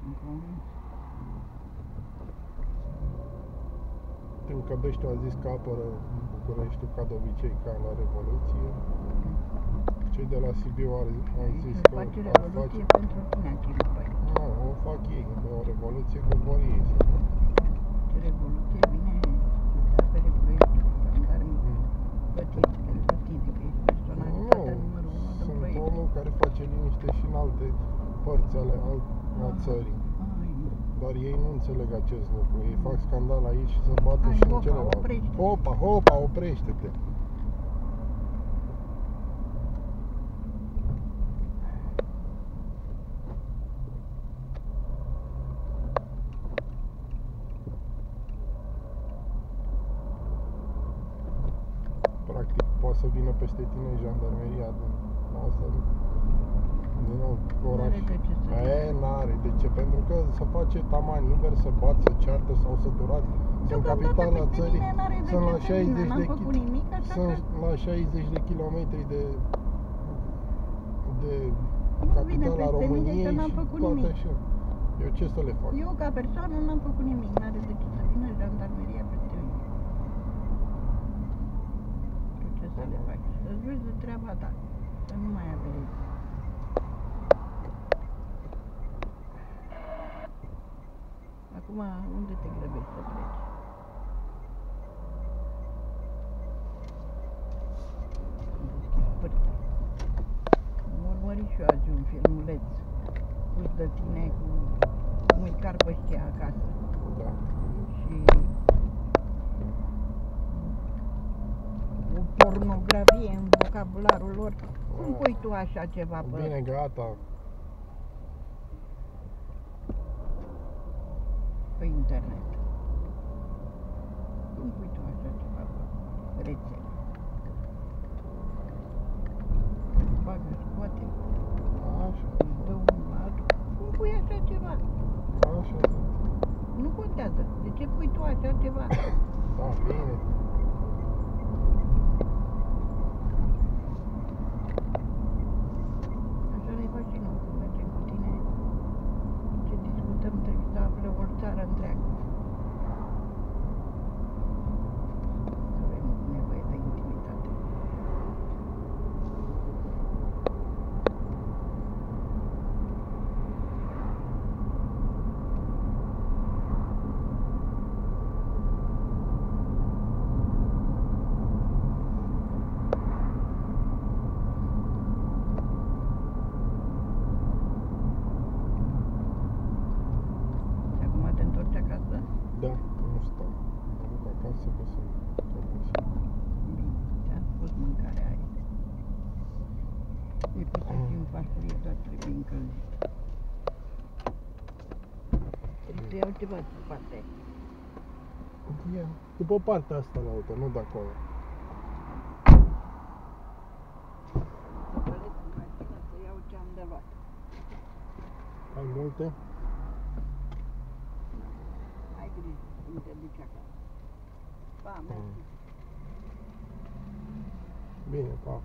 Sunt convins. Știu că ăștia au zis că apără Bucureștiul ca de obicei, ca la Revoluție. Cei de la Sibiu au, au zis Aici că face ar revoluție face... pentru tine aici nu faci. Nu, o fac ei, o revoluție că vor ei să Ce revoluție vine să apere proiectul jandarmii Mm. plătiți pentru tine, că ești personalitatea Nu, numărul unu din sunt proiect. omul care face liniște și în alte părți ale al, a Ah. țării. Ai, Dar ei nu înțeleg acest lucru. Ei fac scandal aici și se bată Hai, și în hopa, celălalt. oprește-te. Hopa, hopa, oprește-te. Practic, poate să vină peste tine jandarmeria din asta, din nou, oraș. N-are de ce să E, n-are de ce, pentru că se face taman invers, să bat, să ceartă sau să turat. Sunt Deocamdată capitala peste țării, mine n-are de sunt ce la să vină, 60 n-am de făcut ki- nimic, așa sunt că- la 60 de kilometri de de Nu vine capitala peste mine României că n-am și făcut toate nimic. așa. Eu ce să le fac? Eu, ca persoană, n-am făcut nimic. N-are de ce să vină jandarmeria peste mine. Eu ce să le fac? Să-ți duci de treaba ta. Să nu mai averezi. Acum, unde te grăbești să pleci? Am deschis pârtea. Am urmărit și eu azi un filmuleț pus de tine cu cum îi car pe ăștia acasă Da. și o pornografie în vocabularul lor. Cum pui tu așa ceva pe Bine, gata. Pe internet? Cum pui tu așa ceva pe rețele? Îți bagă, scoate, Așa, îți dă un altul. Cum pui așa ceva? așa. Nu contează. De ce pui tu așa ceva? Da, bine. Așa ne faci și noi când mergem cu tine. Ce discutăm trebuie să afle o țară întreagă. Avem nevoie de intimitate. Și acum te întorci acasă? Da, nu stau. Mă duc acasă că sunt obosit. Bine, ți-am spus mâncarea ai. E pusă și în farfurie, doar trebuie încălzit. Trebuie să iau ceva pe partea aia. Ia, după partea asta la auto, nu de acolo. Să părăsc în mașină să iau ce am de luat. Ai multe? Ai grijă când te duci acasă. Pa, mersi. Bine, pa.